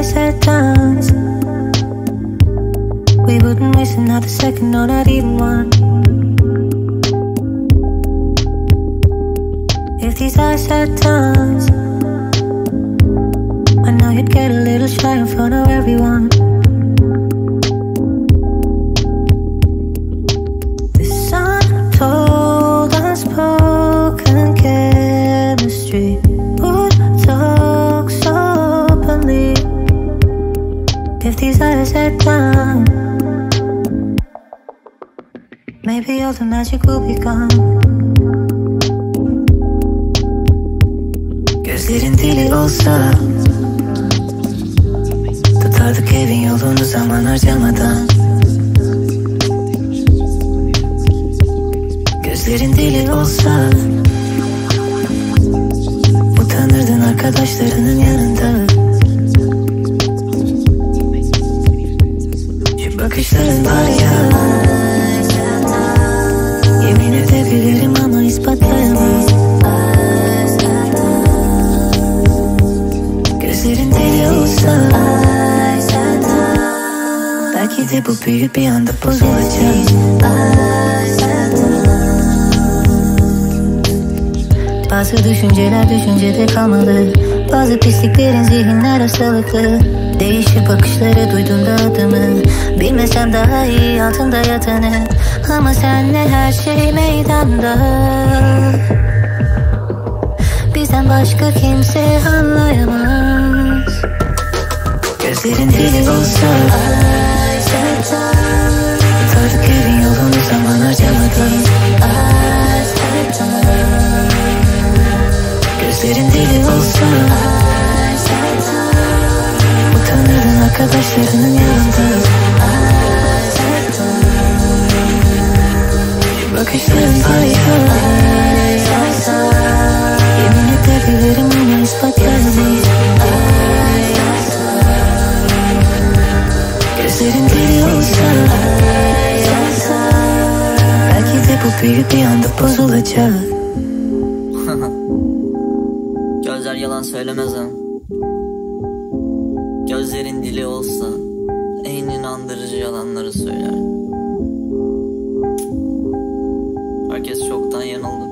always had a We wouldn't waste another second, no not even one. If these eyes had tongues I know you'd get a little shy in front of everyone. İf these eyes had time. Maybe all the magic will be gone. Gözlerin dili olsa Tutardık evin yolunu zaman harcamadan Gözlerin dili olsa Şu bakışların var ya Yemin edebilirim ama ispatlayamam Gözlerin deli olsa Belki de bu büyü bir anda bozulacak. Bazı düşünceler düşüncede kalmalı. Bazı pisliklerin zihinler hastalıklı Değişir bakışları duyduğunda adımı Bilmesem daha iyi altında yatanı. Ama senle her şey meydanda. Bizden başka kimse anlayamaz. Gözlerin dili olsa. Tutardık evin yolunu zaman harcamadan bakışların var ya Yemin edebilirim ama ispatlayamayız Gözlerin deli olsa Belki de bu büyü bozulacak Gözler yalan söylemez ha. Gözlerin dili olsa en inandırıcı yalanları söyler. Herkes çoktan yanıldı.